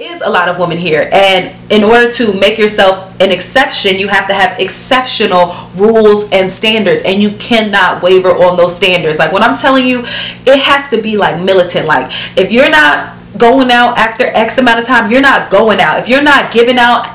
is a lot of women here. And in order to make yourself an exception you have to have exceptional rules and standards. And you cannot waver on those standards. Like when i'm telling you it has to be like militant. Like if you're not going out after x amount of time you're not going out. If you're not giving out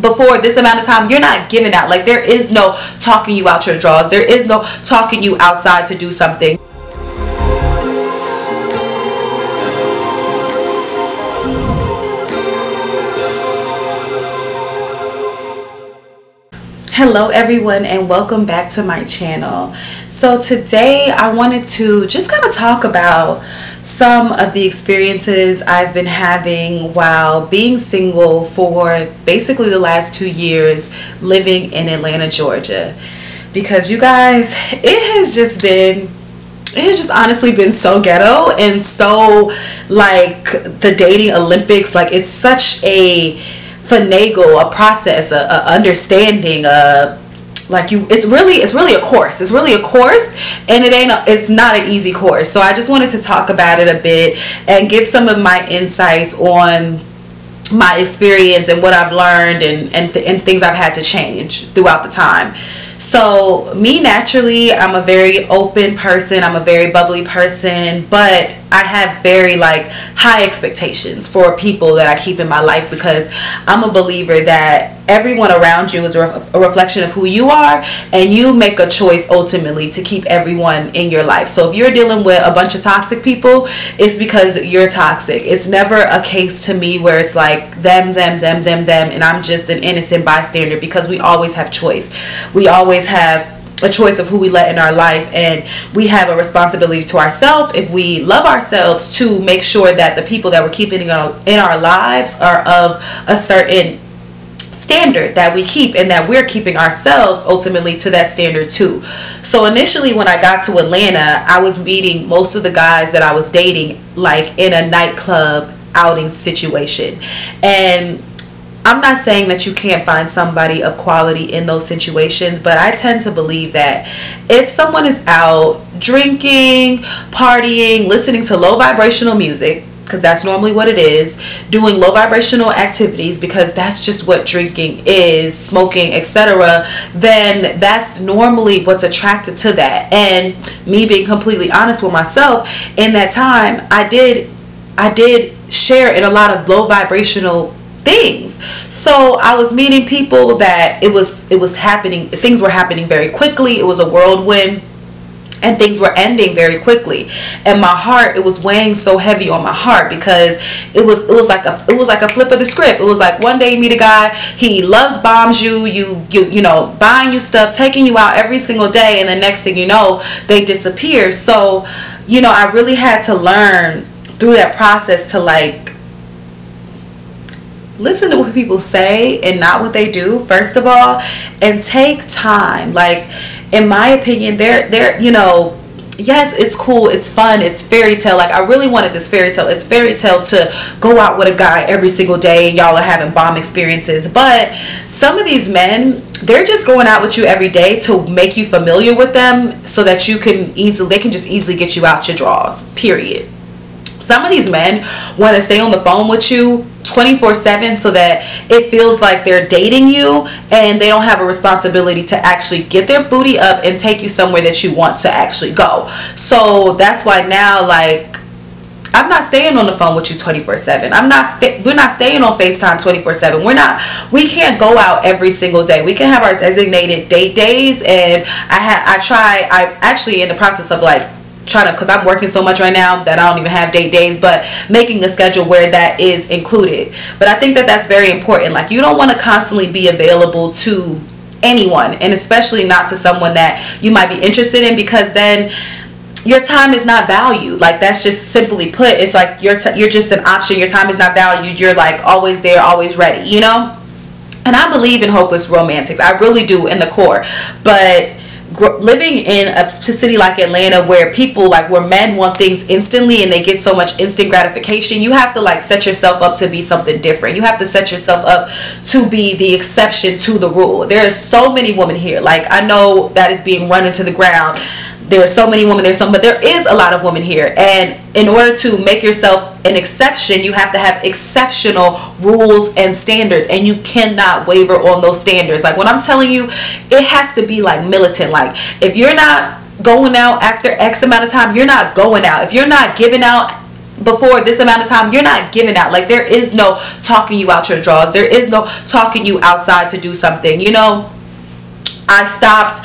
before this amount of time you're not giving out. Like there is no talking you out your draws. There is no talking you outside to do something hello everyone and welcome back to my channel. So today i wanted to just kind of talk about some of the experiences i've been having while being single for basically the last two years living in atlanta georgia. Because you guys it has just been it has just honestly been so ghetto and so like the dating olympics like it's such a finagle a process a, a understanding a like you it's really it's really a course. It's really a course and it ain't a, it's not an easy course. So i just wanted to talk about it a bit and give some of my insights on my experience and what i've learned and and, th- and things i've had to change throughout the time so me naturally i'm a very open person. I'm a very bubbly person. But I have very like high expectations for people that I keep in my life because I'm a believer that everyone around you is a, a, reflection of who you are and you make a choice ultimately to keep everyone in your life. So if you're dealing with a bunch of toxic people, it's because you're toxic. It's never a case to me where it's like them, them, them, them, them and I'm just an innocent bystander because we always have choice. We always have a choice of who we let in our life and we have a responsibility to ourselves if we love ourselves to make sure that the people that we're keeping in our, in our lives are of a certain standard that we keep and that we're keeping ourselves ultimately to that standard too. So initially when I got to Atlanta, I was meeting most of the guys that I was dating like in a nightclub outing situation. And I'm not saying that you can't find somebody of quality in those situations, but I tend to believe that if someone is out drinking, partying, listening to low vibrational music, because that's normally what it is, doing low vibrational activities because that's just what drinking is, smoking, etc., then that's normally what's attracted to that. And me being completely honest with myself, in that time, I did I did share in a lot of low vibrational things. So I was meeting people that it was it was happening things were happening very quickly. It was a whirlwind and things were ending very quickly. And my heart it was weighing so heavy on my heart because it was it was like a it was like a flip of the script. It was like one day you meet a guy he loves bombs you you you you know buying you stuff taking you out every single day. And the next thing you know they disappear. So you know i really had to learn through that process to like listen to what people say and not what they do first of all and take time. Like in my opinion they're they're you know yes it's cool it's fun it's fairy tale. Like i really wanted this fairy tale. It's fairy tale to go out with a guy every single day and y'all are having bomb experiences. But some of these men they're just going out with you every day to make you familiar with them so that you can easily they can just easily get you out your drawers period some of these men want to stay on the phone with you 24 7 so that it feels like they're dating you and they don't have a responsibility to actually get their booty up and take you somewhere that you want to actually go. So that's why now, like, I'm not staying on the phone with you 24 7. I'm not, we're not staying on FaceTime 24 7. We're not, we can't go out every single day. We can have our designated date days. And I had, I try, I'm actually in the process of like, trying to because i'm working so much right now that i don't even have date days but making a schedule where that is included. But i think that that's very important. Like you don't want to constantly be available to anyone and especially not to someone that you might be interested in because then your time is not valued. Like that's just simply put it's like you're you're just an option your time is not valued you're like always there always ready you know? And i believe in hopeless romantics i really do in the core but living in a city like Atlanta where people like where men want things instantly and they get so much instant gratification you have to like set yourself up to be something different. You have to set yourself up to be the exception to the rule. There are so many women here. Like I know that is being run into the ground there's so many women there's some but there is a lot of women here. And in order to make yourself an exception you have to have exceptional rules and standards. And you cannot waver on those standards. Like when i'm telling you it has to be like militant. Like if you're not going out after x amount of time you're not going out. If you're not giving out before this amount of time you're not giving out. Like there is no talking you out your drawers there is no talking you outside to do something. You know i stopped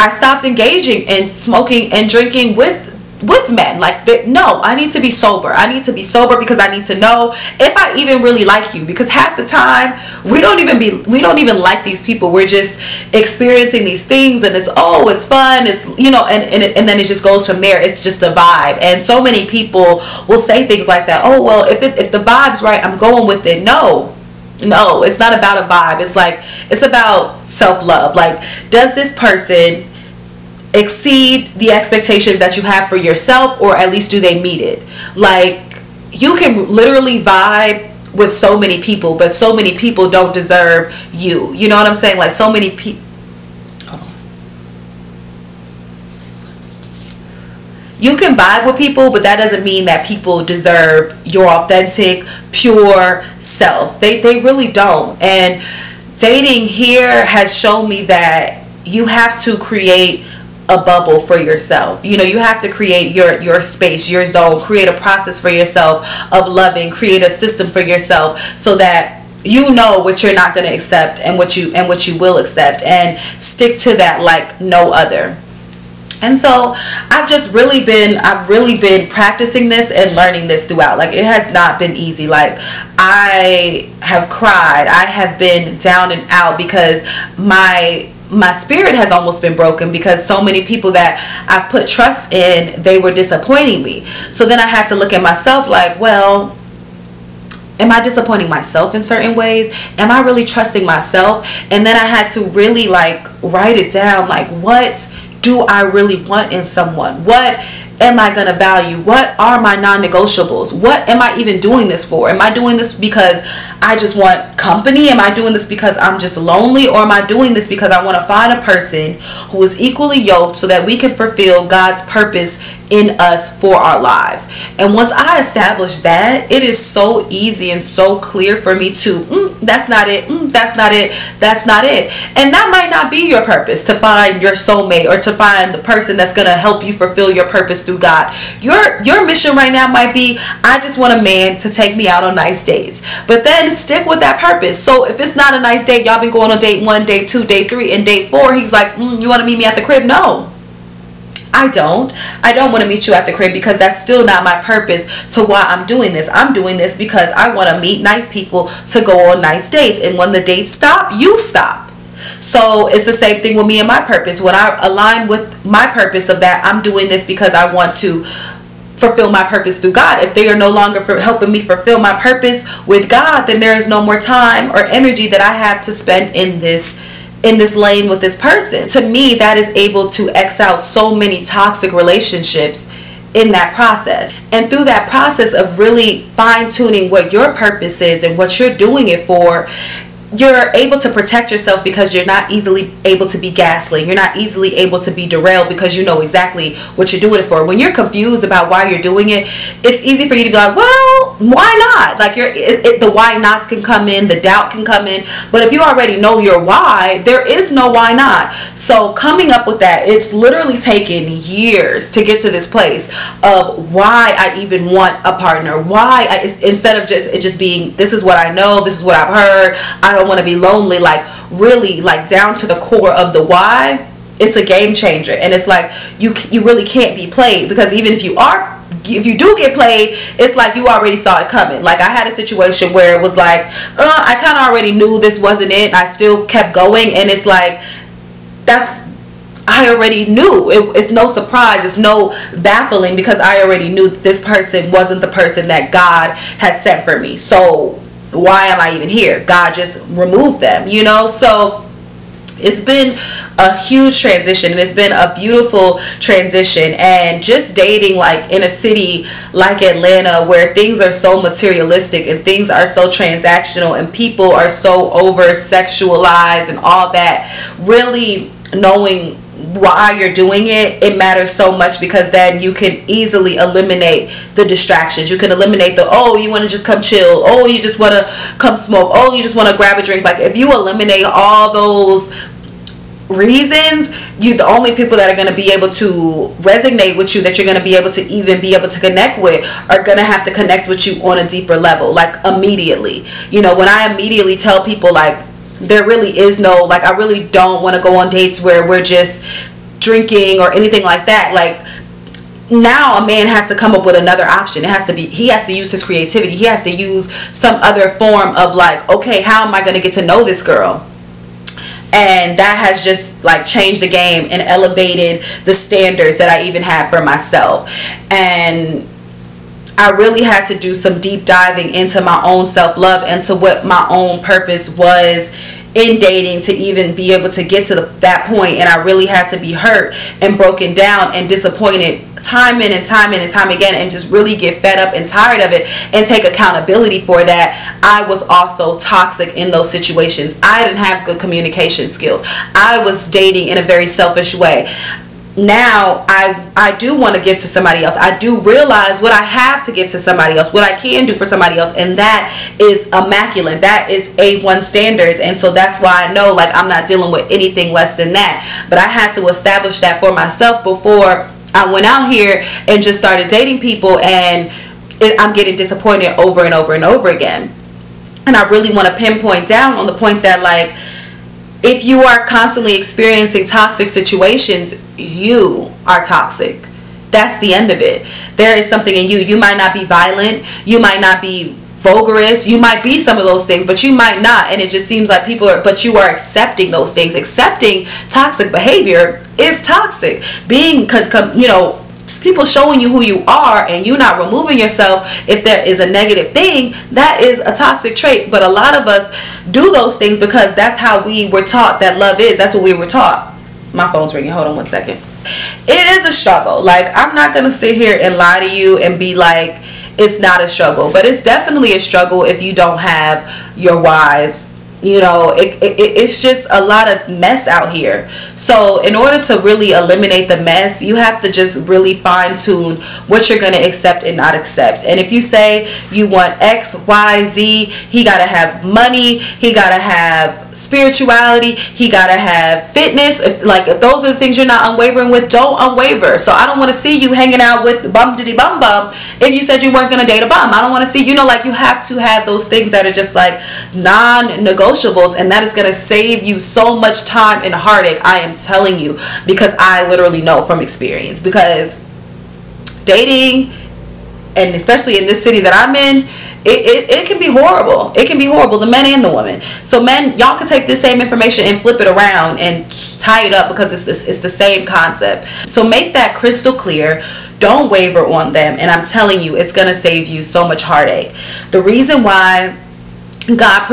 i stopped engaging in smoking and drinking with with men. Like that no i need to be sober. I need to be sober because i need to know if i even really like you. Because half the time we don't even be we don't even like these people. We're just experiencing these things and it's oh it's fun. It's you know and and, and then it just goes from there. It's just a vibe. And so many people will say things like that. Oh well if it, if the vibe's right i'm going with it. No. No it's not about a vibe. It's like it's about self-love. Like does this person exceed the expectations that you have for yourself or at least do they meet it? Like you can literally vibe with so many people but so many people don't deserve you. You know what i'm saying? Like so many people you can vibe with people but that doesn't mean that people deserve your authentic pure self. They they really don't. And dating here has shown me that you have to create a bubble for yourself. You know, you have to create your your space, your zone, create a process for yourself of loving, create a system for yourself so that you know what you're not going to accept and what you and what you will accept and stick to that like no other. And so I've just really been I've really been practicing this and learning this throughout. Like it has not been easy. Like I have cried. I have been down and out because my my spirit has almost been broken because so many people that I've put trust in, they were disappointing me. So then I had to look at myself like, well, am I disappointing myself in certain ways? Am I really trusting myself? And then I had to really like write it down like what do I really want in someone? What am I going to value? What are my non negotiables? What am I even doing this for? Am I doing this because I just want company? Am I doing this because I'm just lonely? Or am I doing this because I want to find a person who is equally yoked so that we can fulfill God's purpose in us for our lives? And once I establish that, it is so easy and so clear for me to, mm, that's not it, mm, that's not it, that's not it. And that might not be your purpose to find your soulmate or to find the person that's going to help you fulfill your purpose through God. Your your mission right now might be I just want a man to take me out on nice dates. But then stick with that purpose. So if it's not a nice date, y'all been going on date 1, date 2, date 3 and date 4, he's like, mm, "You want to meet me at the crib?" No. I don't. I don't want to meet you at the crib because that's still not my purpose to why I'm doing this. I'm doing this because I want to meet nice people to go on nice dates. And when the dates stop, you stop. So it's the same thing with me and my purpose. When I align with my purpose of that, I'm doing this because I want to fulfill my purpose through God. If they are no longer helping me fulfill my purpose with God, then there is no more time or energy that I have to spend in this in this lane with this person. To me, that is able to X out so many toxic relationships in that process. And through that process of really fine tuning what your purpose is and what you're doing it for, you're able to protect yourself because you're not easily able to be gaslit. You're not easily able to be derailed because you know exactly what you're doing it for. When you're confused about why you're doing it, it's easy for you to be like, well, why not? Like you're, it, it, the why nots can come in, the doubt can come in. But if you already know your why, there is no why not. So coming up with that, it's literally taken years to get to this place of why I even want a partner. Why I, instead of just it just being this is what I know, this is what I've heard. I don't don't want to be lonely like really like down to the core of the why it's a game changer and it's like you you really can't be played because even if you are if you do get played it's like you already saw it coming like i had a situation where it was like uh, i kind of already knew this wasn't it and i still kept going and it's like that's I already knew. It, it's no surprise. It's no baffling because I already knew this person wasn't the person that God had sent for me. So why am I even here? God just removed them, you know? So it's been a huge transition and it's been a beautiful transition and just dating like in a city like Atlanta where things are so materialistic and things are so transactional and people are so over sexualized and all that really knowing why you're doing it, it matters so much because then you can easily eliminate the distractions. You can eliminate the oh, you want to just come chill, oh, you just want to come smoke, oh, you just want to grab a drink. Like if you eliminate all those reasons, you the only people that are going to be able to resonate with you that you're going to be able to even be able to connect with are going to have to connect with you on a deeper level like immediately. You know, when I immediately tell people like there really is no like I really don't want to go on dates where we're just drinking or anything like that. Like now a man has to come up with another option. It has to be he has to use his creativity. He has to use some other form of like, okay, how am I going to get to know this girl? and that has just like changed the game and elevated the standards that I even have for myself and I really had to do some deep diving into my own self love and to what my own purpose was in dating to even be able to get to the, that point. And I really had to be hurt and broken down and disappointed time in and time in and time again and just really get fed up and tired of it and take accountability for that. I was also toxic in those situations. I didn't have good communication skills. I was dating in a very selfish way now I I do want to give to somebody else. I do realize what I have to give to somebody else, what I can do for somebody else, and that is immaculate. That is A1 standards. And so that's why I know like I'm not dealing with anything less than that. But I had to establish that for myself before I went out here and just started dating people and it, I'm getting disappointed over and over and over again. And I really want to pinpoint down on the point that like if you are constantly experiencing toxic situations, you are toxic. That's the end of it. There is something in you. You might not be violent. You might not be vulgarous. You might be some of those things, but you might not. And it just seems like people are, but you are accepting those things. Accepting toxic behavior is toxic. Being, you know, people showing you who you are and you not removing yourself if there is a negative thing that is a toxic trait. But a lot of us do those things because that's how we were taught that love is. That's what we were taught. My phone's ringing. Hold on one second. It is a struggle. Like i'm not gonna sit here and lie to you and be like it's not a struggle. But it's definitely a struggle if you don't have your whys you know it, it, it's just a lot of mess out here. So in order to really eliminate the mess you have to just really fine tune what you're going to accept and not accept. And if you say you want x y z he got to have money he got to have spirituality. He got to have fitness. If, like if those are the things you're not unwavering with don't unwaver. So i don't want to see you hanging out with bum diddy bum bum if you said you weren't to date a bum. I don't want to see you know like you have to have those things that are just like non-negotiable non-negotiables and that is to save you so much time and heartache i am telling you because i literally know from experience. Because dating and especially in this city that i'm in it, it, it can be horrible. It can be horrible the men and the women so men y'all can take this same information and flip it around and tie it up because it's this it's the same concept. So make that crystal clear. Don't waver on them. And i'm telling you it's to save you so much heartache. The reason why god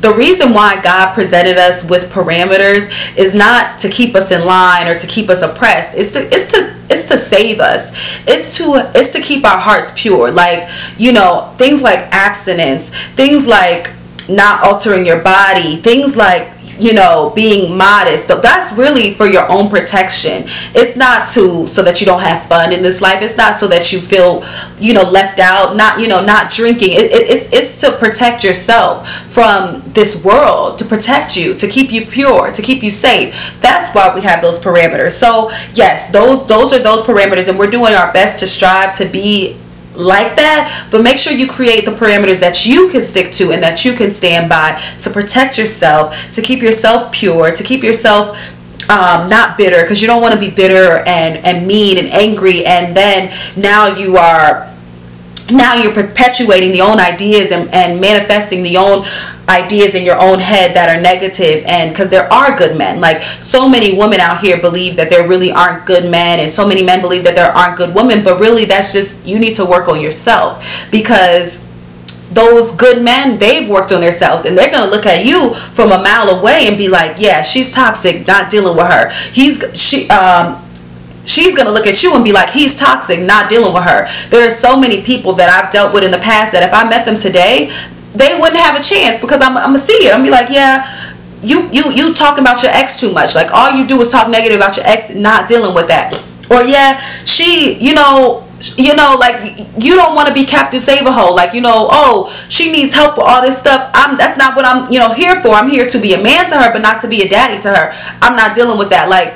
the reason why God presented us with parameters is not to keep us in line or to keep us oppressed. It's to it's to it's to save us. It's to it's to keep our hearts pure. Like, you know, things like abstinence, things like not altering your body, things like, you know, being modest. That's really for your own protection. It's not to so that you don't have fun in this life. It's not so that you feel, you know, left out, not, you know, not drinking. It, it, it's it's to protect yourself from this world, to protect you, to keep you pure, to keep you safe. That's why we have those parameters. So, yes, those those are those parameters and we're doing our best to strive to be like that but make sure you create the parameters that you can stick to and that you can stand by to protect yourself to keep yourself pure to keep yourself um, not bitter because you don't want to be bitter and and mean and angry and then now you are now you're perpetuating the own ideas and, and manifesting the own ideas in your own head that are negative and because there are good men. Like so many women out here believe that there really aren't good men and so many men believe that there aren't good women but really that's just you need to work on yourself because those good men they've worked on themselves and they're going to look at you from a mile away and be like yeah she's toxic not dealing with her. He's she um she's going to look at you and be like he's toxic not dealing with her. There are so many people that i've dealt with in the past that if i met them today they wouldn't have a chance because I'm, I'm gonna see it. I'm be like, yeah, you you you talking about your ex too much. Like all you do is talk negative about your ex, not dealing with that. Or yeah, she, you know, you know, like you don't want to be Captain Save a Hole. Like you know, oh, she needs help with all this stuff. I'm that's not what I'm, you know, here for. I'm here to be a man to her, but not to be a daddy to her. I'm not dealing with that. Like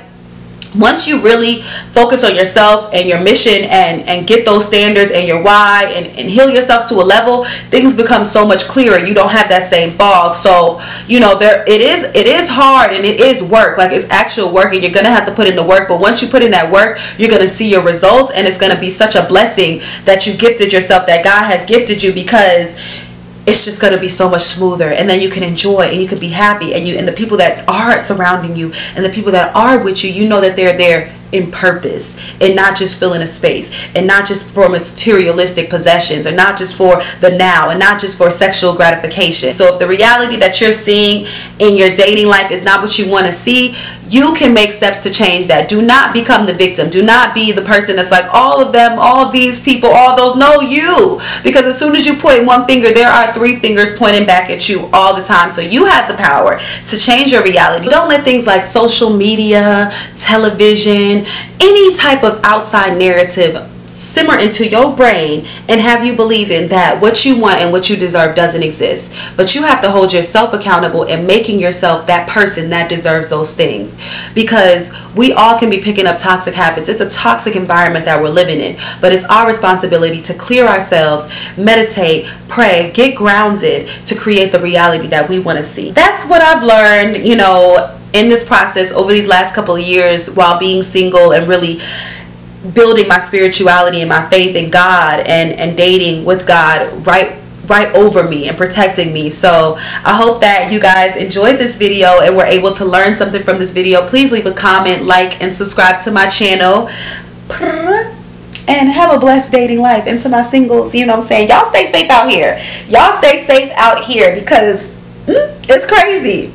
once you really focus on yourself and your mission and and get those standards and your why and, and heal yourself to a level things become so much clearer. You don't have that same fog. So you know there it is it is hard and it is work. Like it's actual work and you're gonna have to put in the work. But once you put in that work you're gonna see your results and it's gonna be such a blessing that you gifted yourself that god has gifted you because it's just going to be so much smoother and then you can enjoy and you can be happy and you and the people that are surrounding you and the people that are with you you know that they're there in purpose and not just filling a space and not just for materialistic possessions and not just for the now and not just for sexual gratification. So if the reality that you're seeing in your dating life is not what you want to see, you can make steps to change that. Do not become the victim. Do not be the person that's like all of them, all of these people, all those. No, you. Because as soon as you point one finger, there are three fingers pointing back at you all the time. So you have the power to change your reality. Don't let things like social media, television, any type of outside narrative simmer into your brain and have you believing that what you want and what you deserve doesn't exist. But you have to hold yourself accountable and making yourself that person that deserves those things. Because we all can be picking up toxic habits. It's a toxic environment that we're living in. But it's our responsibility to clear ourselves, meditate, pray, get grounded to create the reality that we want to see. That's what I've learned, you know, in this process over these last couple of years while being single and really building my spirituality and my faith in God and and dating with God right right over me and protecting me. So I hope that you guys enjoyed this video and were able to learn something from this video. Please leave a comment, like, and subscribe to my channel. And have a blessed dating life. And to my singles, you know I'm saying? Y'all stay safe out here. Y'all stay safe out here because mm, it's crazy.